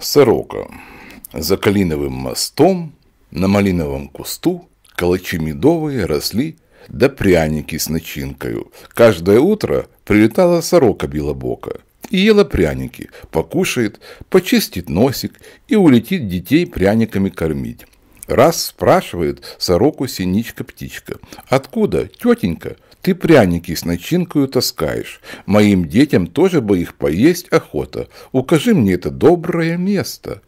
Сорока. За Калиновым мостом на малиновом кусту калачи медовые росли, да пряники с начинкою. Каждое утро прилетала сорока белобока и ела пряники, покушает, почистит носик и улетит детей пряниками кормить. Раз спрашивает сороку синичка-птичка. «Откуда, тетенька, ты пряники с начинкою таскаешь? Моим детям тоже бы их поесть охота. Укажи мне это доброе место».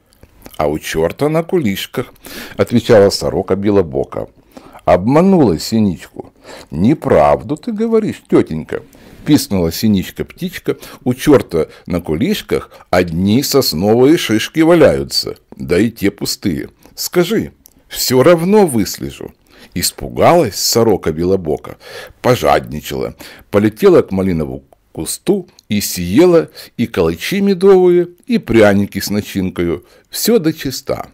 «А у черта на кулишках», — отвечала сорока Белобока. Обманула синичку. «Неправду ты говоришь, тетенька», — писнула синичка-птичка. «У черта на кулишках одни сосновые шишки валяются, да и те пустые. Скажи, все равно выслежу». Испугалась сорока Белобока, пожадничала, полетела к малинову кусту и съела и калачи медовые, и пряники с начинкою, все до чиста.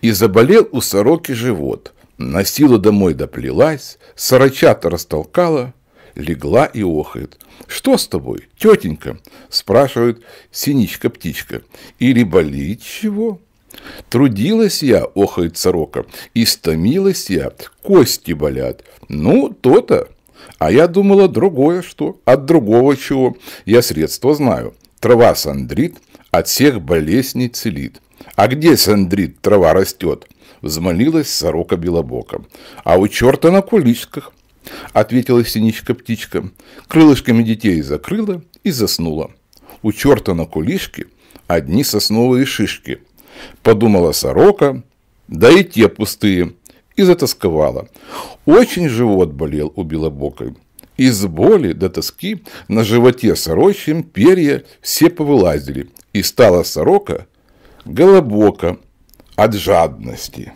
И заболел у сороки живот, на силу домой доплелась, сорочата растолкала, легла и охает. «Что с тобой, тетенька?» – спрашивает синичка-птичка. «Или болит чего?» Трудилась я, охает сорока, и стомилась я, кости болят. Ну, то-то. А я думала другое что, от другого чего. Я средства знаю. Трава сандрит, от всех болезней целит. А где сандрит трава растет? Взмолилась сорока белобока. А у черта на куличках, ответила синичка-птичка. Крылышками детей закрыла и заснула. У черта на кулишке одни сосновые шишки – подумала сорока, да и те пустые, и затасковала. Очень живот болел у Белобокой. Из боли до тоски на животе сорочьем перья все повылазили, и стала сорока голобока от жадности.